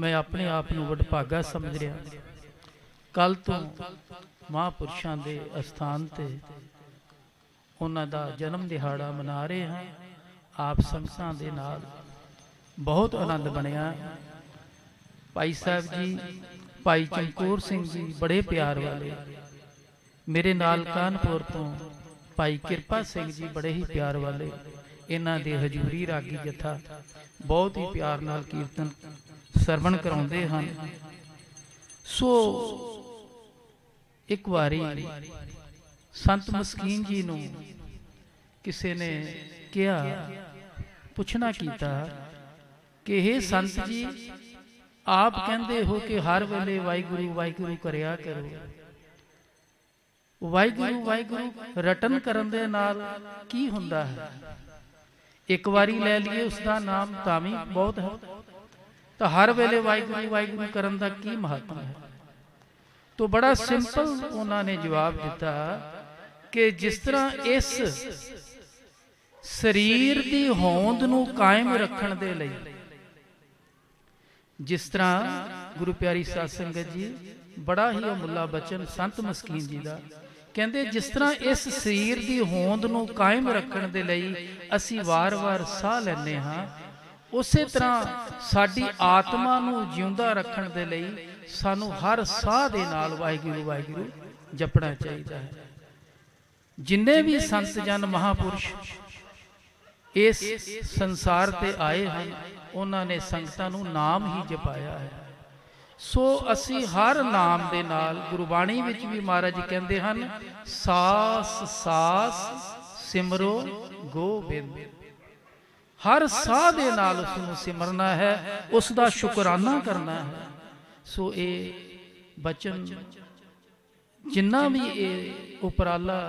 ਮੈਂ ਆਪਣੇ ਆਪ ਨੂੰ ਵਡਭਾਗਾ ਸਮਝ ਰਿਹਾ। ਕੱਲ ਤੋਂ ਮਹਾਪੁਰਸ਼ਾਂ ਦੇ ਅਸਥਾਨ ਤੇ ਉਹਨਾਂ ਦਾ ਜਨਮ ਦਿਹਾੜਾ ਮਨਾ ਰਹੇ ਹਾਂ। ਆਪ ਸੰਗਤਾਂ ਦੇ ਨਾਲ ਬਹੁਤ ਆਨੰਦ ਬਣਿਆ। ਭਾਈ ਸਾਹਿਬ ਜੀ, ਭਾਈ ਚਮਕੌਰ ਸਿੰਘ ਜੀ ਬੜੇ ਪਿਆਰ ਵਾਲੇ। ਮੇਰੇ ਨਾਲ ਕਾਨਪੁਰ ਤੋਂ ਭਾਈ ਕਿਰਪਾ ਸਿੰਘ ਜੀ ਬੜੇ ਹੀ ਪਿਆਰ ਵਾਲੇ। ਇਹਨਾਂ ਦੇ ਹਜੂਰੀ ਰਾਗੀ ਜਥਾ ਬਹੁਤ ਹੀ ਪਿਆਰ ਨਾਲ ਕੀਰਤਨ ਸਰਵਣ ਕਰਾਉਂਦੇ ਹਨ। ਸੋ ਇੱਕ ਵਾਰੀ ਸੰਤ ਮਸਕੀਨ ਜੀ ਨੂੰ ਕਿਸੇ ਨੇ ਕਿਹਾ, ਪੁੱਛਣਾ ਕੀਤਾ ਕਿ ਇਹ ਸੰਤ ਜੀ, ਆਪ ਕਹਿੰਦੇ ਹੋ ਕਿ ਹਰ ਵੇਲੇ ਵਾਹਿਗੁਰੂ ਵਾਹਿਗੁਰੂ ਕਰਿਆ ਕਰੋ। ਵਾਹਿਗੁਰੂ ਵਾਹਿਗੁਰੂ, ਰਟਨ ਕਰਨ ਦੇ ਨਾਲ ਕੀ ਹੁੰਦਾ ਹੈ? ਇੱਕ ਵਾਰੀ ਲੈ ਲਈਏ ਉਸ ਦਾ ਨਾਮ ਤਾਂ ਵੀ ਬਹੁਤ ਹੈ। ਤਾਂ ਹਰ ਵੇਲੇ ਵਾਹਿਗੁਰੂ ਵਾਹਿਗੁਰੂ ਕਰਨ ਦਾ ਕੀ ਮਹੱਤਵ ਹੈ? ਤੋਂ ਬੜਾ ਸਿੰਪਲ ਉਹਨਾਂ ਨੇ ਜਵਾਬ ਦਿੱਤਾ ਕਿ ਜਿਸ ਤਰ੍ਹਾਂ ਇਸ ਸਰੀਰ ਦੀ ਹੋਂਦ ਨੂੰ ਕਾਇਮ ਰੱਖਣ ਦੇ ਲਈ, ਜਿਸ ਤਰ੍ਹਾਂ ਗੁਰੂ ਪਿਆਰੀ ਸਾਧ ਸੰਗਤ ਜੀ, ਬੜਾ ਹੀ ਅਮੁੱਲਾ ਬਚਨ ਸੰਤ ਮਸਕੀਨ ਜੀ ਦਾ, ਕਹਿੰਦੇ ਜਿਸ ਤਰ੍ਹਾਂ ਇਸ ਸਰੀਰ ਦੀ ਹੋਂਦ ਨੂੰ ਕਾਇਮ ਰੱਖਣ ਦੇ ਲਈ ਅਸੀਂ ਵਾਰ-ਵਾਰ ਸਾਹ ਲੈਂਦੇ ਹਾਂ ਉਸੇ ਤਰ੍ਹਾਂ ਸਾਡੀ ਆਤਮਾ ਨੂੰ ਜਿਉਂਦਾ ਰੱਖਣ ਦੇ ਲਈ ਸਾਨੂੰ ਹਰ ਸਾਹ ਦੇ ਨਾਲ ਵਾਹਿਗੁਰੂ ਵਾਹਿਗੁਰੂ ਜਪਣਾ ਚਾਹੀਦਾ ਹੈ। ਜਿੰਨੇ ਵੀ ਸੰਤ ਜਨ ਮਹਾਪੁਰਸ਼ ਇਸ ਸੰਸਾਰ ਤੇ ਆਏ ਹਨ, ਉਹਨਾਂ ਨੇ ਸੰਗਤਾਂ ਨੂੰ ਨਾਮ ਹੀ ਜਪਾਇਆ ਹੈ। ਸੋ ਅਸੀਂ ਹਰ ਨਾਮ ਦੇ ਨਾਲ ਗੁਰਬਾਣੀ ਵਿੱਚ ਵੀ ਮਹਾਰਾਜ ਕਹਿੰਦੇ ਹਨ, ਸਾਸ ਸਾਸ ਸਿਮਰੋ, ਗੋਬਿੰਦ। ਹਰ ਸਾਹ ਦੇ ਨਾਲ ਉਸ ਨੂੰ ਸਿਮਰਨਾ ਹੈ ਉਸ ਦਾ ਸ਼ੁਕਰਾਨਾ ਕਰਨਾ ਹੈ। ਸੋ ਇਹ ਬਚਨ, ਜਿੰਨਾ ਵੀ ਇਹ ਉਪਰਾਲਾ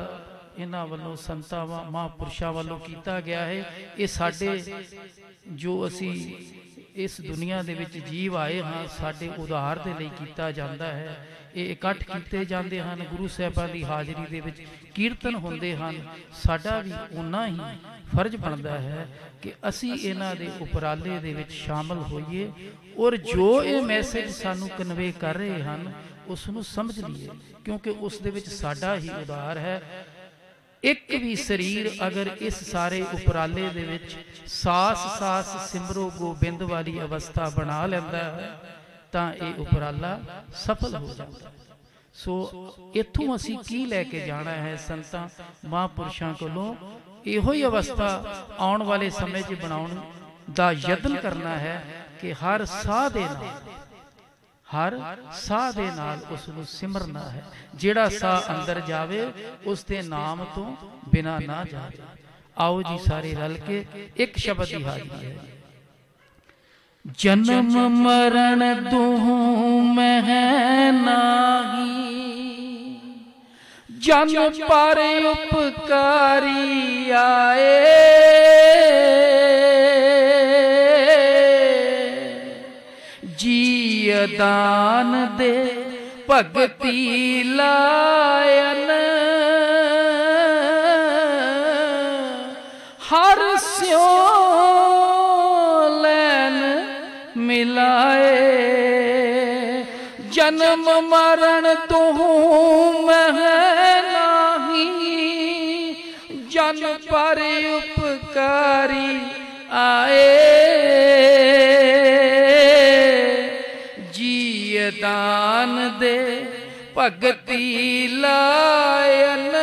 ਇਹਨਾਂ ਵੱਲੋਂ ਸੰਤਾਂ ਮਹਾਂਪੁਰਸ਼ਾਂ ਵੱਲੋਂ ਕੀਤਾ ਗਿਆ ਹੈ, ਇਹ ਸਾਡੇ ਜੋ ਅਸੀਂ ਇਸ ਦੁਨੀਆ ਦੇ ਵਿੱਚ ਜੀਵ ਆਏ ਹਾਂ, ਸਾਡੇ ਉਧਾਰ ਦੇ ਲਈ ਕੀਤਾ ਜਾਂਦਾ ਹੈ। ਇਹ ਇਕੱਠ ਕੀਤੇ ਜਾਂਦੇ ਹਨ, ਗੁਰੂ ਸਾਹਿਬਾਂ ਦੀ ਹਾਜ਼ਰੀ ਦੇ ਵਿੱਚ ਕੀਰਤਨ ਹੁੰਦੇ ਹਨ। ਸਾਡਾ ਵੀ ਉਨਾ ਹੀ ਫਰਜ਼ ਬਣਦਾ ਹੈ ਕਿ ਅਸੀਂ ਇਹਨਾਂ ਦੇ ਉਪਰਾਲੇ ਦੇ ਵਿੱਚ ਸ਼ਾਮਲ ਹੋਈਏ ਔਰ ਜੋ ਇਹ ਮੈਸੇਜ ਸਾਨੂੰ ਕਨਵੇ ਕਰ ਰਹੇ ਹਨ, ਉਸ ਨੂੰ ਸਮਝ ਲਈਏ, ਕਿਉਂਕਿ ਉਸ ਦੇ ਵਿੱਚ ਸਾਡਾ ਹੀ ਉਧਾਰ ਹੈ। ਇੱਕ ਵੀ ਸਰੀਰ ਅਗਰ ਇਸ ਸਾਰੇ ਉਪਰਾਲੇ ਦੇ ਵਿੱਚ ਸਾਸ ਸਾਸ ਸਿਮਰੋ ਗੋਬਿੰਦ ਵਾਲੀ ਅਵਸਥਾ ਬਣਾ ਲੈਂਦਾ ਹੈ, ਤਾਂ ਇਹ ਉਪਰਾਲਾ ਸਫਲ ਹੋ ਜਾਂਦਾ ਹੈ। ਸੋ ਇਥੋਂ ਅਸੀਂ ਕੀ ਲੈ ਕੇ ਜਾਣਾ ਹੈ ਸੰਤਾਂ, ਮਹਾਪੁਰਸ਼ਾਂ ਕੋਲੋਂ? ਇਹੋ ਹੀ ਅਵਸਥਾ ਆਉਣ ਵਾਲੇ ਸਮੇਂ 'ਚ ਬਣਾਉਣ ਦਾ ਯਤਨ ਕਰਨਾ ਹੈ ਕਿ ਹਰ ਸਾਹ ਦੇ ਨਾਲ, ਹਰ ਸਾਹ ਦੇ ਨਾਲ ਉਸ ਨੂੰ ਸਿਮਰਨਾ ਹੈ। ਜਿਹੜਾ ਸਾਹ ਅੰਦਰ ਜਾਵੇ ਉਸ ਦੇ ਨਾਮ ਤੋਂ ਬਿਨਾ ਨਾ ਜਾਵੇ। ਆਓ ਜੀ ਸਾਰੇ ਰਲ ਕੇ ਇੱਕ ਸ਼ਬਦ ਦੀ ਹਾਜ਼ਰੀ ਹੈ ਜਨਮ ਮਰਨ ਦੂਹ ਮਹਿ ਨਾਹੀ ਜਨ ਪਰ ਉਪਕਾਰੀ ਆਏ। ਜੀ ਦਾਨ ਦੇ ਭਗਤੀ ਲਾਇਨ। ਹਰ ਸਿਓ ਲੈਨ ਮਿਲਾਏ। ਜਨਮ ਮਰਨ ਤੂੰ ਪਰ ਉਪਕਾਰੀ ਆਏ। ਜੀ ਦਾਨ ਦੇ ਭਗਤੀ ਲਾਇਨ।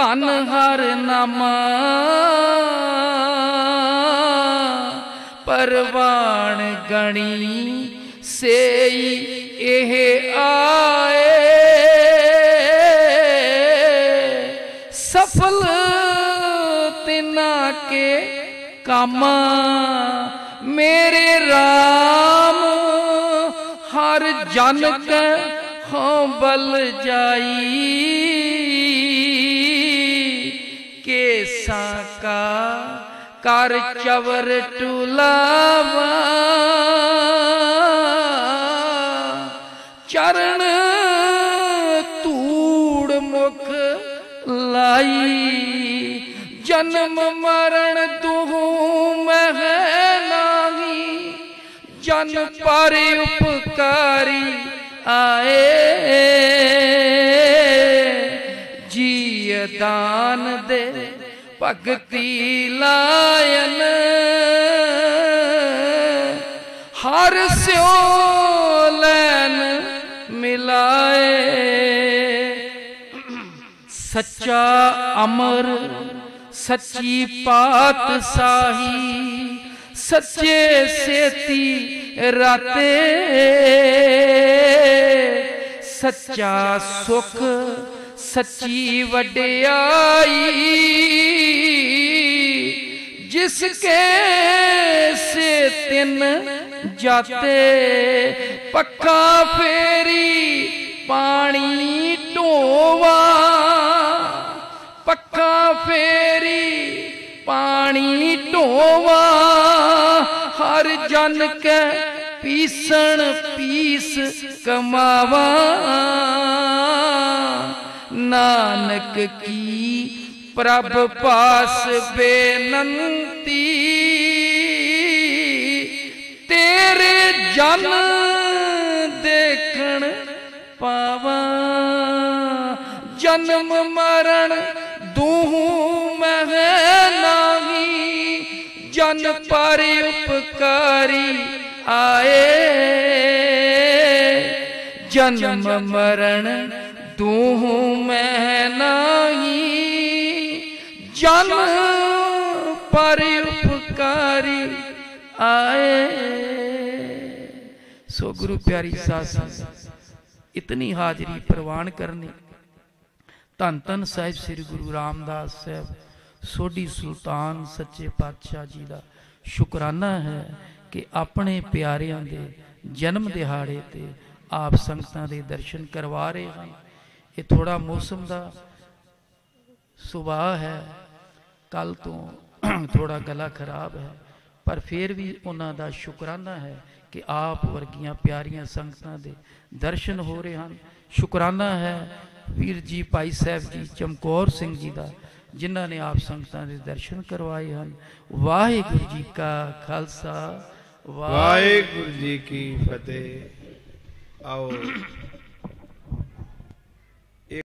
ਧਨ ਹਰ ਨਾਮਾ। ਪਰਵਾਣ ਗਣੀ ਸੇਈ ਇਹ ਆਏ। ਸਫਲ ਤਿਨਾ ਕੇ ਕੰਮ ਮੇਰੇ RAM ਹਰ ਜਨ ਕੈ ਹਾਂ ਬਲ ਜਾਈ। ਕਾ ਕਰ ਚਵਰ ਟੁਲਾਵਾ। ਚਰਨ ਤੂੜ ਮੁਖ ਲਾਈ। ਜਨਮ ਮਰਨ ਤੂੰ ਮਹ ਨਾਹੀ। ਜਨ ਪਰ ਉਪਕਾਰੀ ਆਏ। ਜੀ ਦਾਨ ਦੇ ਭਗਤੀ ਲਾਇਨ। ਹਰ ਸਿਓ ਲੈਨ ਮਿਲਾਏ। ਸੱਚਾ ਅਮਰ, ਸੱਚੀ ਪਾਤ ਸਾਹੀ, ਸੱਚੇ ਸੇਤੀ ਰਾਤੇ। ਸੱਚਾ ਸੁਖ ਸੱਚੀ ਵਡਿਆਈ ਜਿਸ ਕੇ ਸੇ ਤਿੰਨ ਜਾਤੇ ਪੱਕਾ ਫੇਰੀ ਪਾਣੀ ਢੋਵਾ। ਪੱਕਾ ਫੇਰੀ ਪਾਣੀ ਢੋਵਾ। ਹਰ ਜਨ ਕੈ ਪੀਸਣ ਪੀਸ ਕਮਾਵਾ। ਨਾਨਕ ਕੀ ਪ੍ਰਭ ਪਾਸ ਬੇਨੰਤੀ? ਤੇਰੇ ਜਨ ਦੇਖਣ ਪਾਵਾਂ। ਜਨਮ ਮਰਨ ਦੂਹੂ ਮਹਿ ਨਾਹੀ। ਜਨ ਪਰ ਉਪਕਾਰੀ ਆਏ। ਜਨਮ ਮਰਨ ਦੂਹੂ ਮਹਿ ਨਾਹੀ। ਜਨ ਪਰ ਉਪਕਾਰੀ ਆਏ। ਸੋ ਗੁਰੂ ਪਿਆਰੀ ਸਾਧ ਸੰਗਤ, ਇਤਨੀ ਹਾਜ਼ਰੀ ਪ੍ਰਵਾਨ ਕਰਨੀ, ਧੰਨ ਧੰਨ ਸਾਹਿਬ ਸ੍ਰੀ ਗੁਰੂ ਰਾਮਦਾਸ ਸਾਹਿਬ, ਸੋਢੀ ਸੁਲਤਾਨ ਸੱਚੇ ਪਾਤਸ਼ਾਹ ਜੀ ਦਾ ਸ਼ੁਕਰਾਨਾ ਹੈ ਕਿ ਆਪਣੇ ਪਿਆਰਿਆਂ ਦੇ ਜਨਮ ਦਿਹਾੜੇ ਤੇ ਆਪ ਸੰਗਤਾਂ ਦੇ ਦਰਸ਼ਨ ਕਰਵਾ ਰਹੇ ਹਨ। ਇਹ ਥੋੜਾ ਮੌਸਮ ਦਾ ਸੁਭਾਅ ਹੈ। ਕੱਲ ਤੋਂ ਥੋੜਾ ਗਲਾ ਖਰਾਬ ਹੈ। ਪਰ ਫਿਰ ਵੀ ਉਹਨਾਂ ਦਾ ਸ਼ੁਕਰਾਨਾ ਹੈ ਕਿ ਆਪ ਵਰਗੀਆਂ ਪਿਆਰੀਆਂ ਸੰਗਤਾਂ ਦੇ ਦਰਸ਼ਨ ਹੋ ਰਹੇ ਹਨ। ਸ਼ੁਕਰਾਨਾ ਹੈ ਵੀਰ ਜੀ ਭਾਈ ਸਾਹਿਬ ਜੀ ਚਮਕੌਰ ਸਿੰਘ ਜੀ ਦਾ, ਜਿਨ੍ਹਾਂ ਨੇ ਆਪ ਸੰਗਤਾਂ ਦੇ ਦਰਸ਼ਨ ਕਰਵਾਏ ਹਨ। ਵਾਹਿਗੁਰੂ ਜੀ ਕਾ ਖਾਲਸਾ। ਵਾਹਿਗੁਰੂ ਜੀ ਕੀ ਫਤਿਹ। ਆਓ।